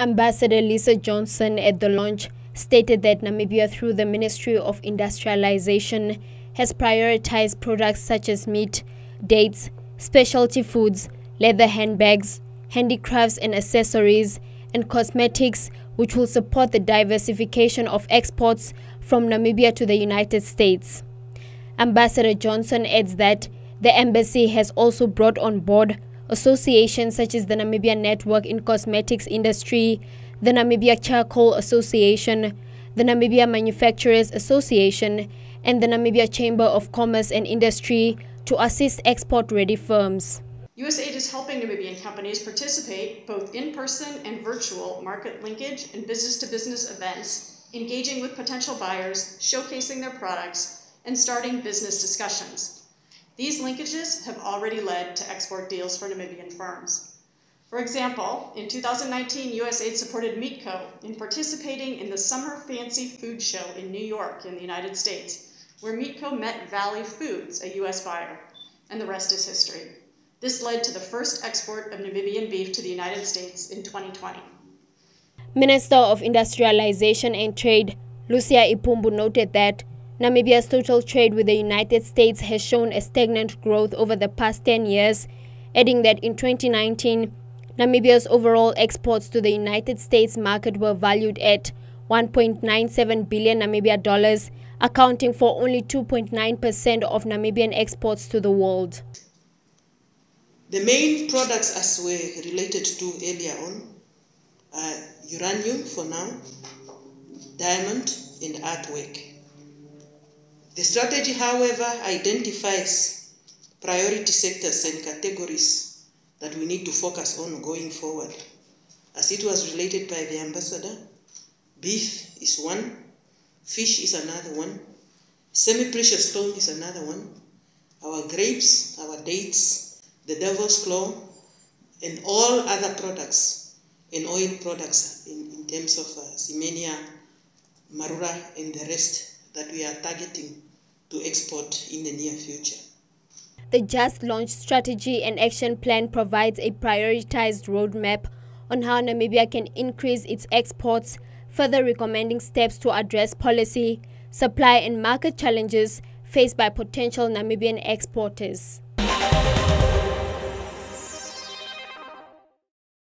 Ambassador Lisa Johnson at the launch stated that Namibia, through the Ministry of Industrialization, has prioritized products such as meat, dates, specialty foods, leather handbags, handicrafts and accessories, and cosmetics, which will support the diversification of exports from Namibia to the United States. Ambassador Johnson adds that the embassy has also brought on board associations such as the Namibia Network in Cosmetics Industry, the Namibia Charcoal Association, the Namibia Manufacturers Association, and the Namibia Chamber of Commerce and Industry to assist export-ready firms. USAID is helping Namibian companies participate both in person and virtual market linkage and business to business events, engaging with potential buyers, showcasing their products, and starting business discussions. These linkages have already led to export deals for Namibian firms. For example, in 2019, USAID supported Meatco in participating in the Summer Fancy Food Show in New York in the United States, where Meatco met Valley Foods, a US buyer, and the rest is history. This led to the first export of Namibian beef to the United States in 2020. Minister of Industrialization and Trade, Lucia Iipumbu, noted that Namibia's total trade with the United States has shown a stagnant growth over the past 10 years, adding that in 2019, Namibia's overall exports to the United States market were valued at 1.97 billion Namibia dollars, accounting for only 2.9% of Namibian exports to the world. The main products, as were related to earlier on, are uranium for now, diamond, and artwork. The strategy, however, identifies priority sectors and categories that we need to focus on going forward. As it was related by the ambassador, beef is one, fish is another one, semi-precious stone is another one, our grapes, our dates, the devil's claw, and all other products and oil products in, in terms of uh, Ximenia, Marula, and the rest that we are targeting to export in the near future. The just launched strategy and action plan provides a prioritized roadmap on how Namibia can increase its exports, further recommending steps to address policy, supply and market challenges faced by potential Namibian exporters.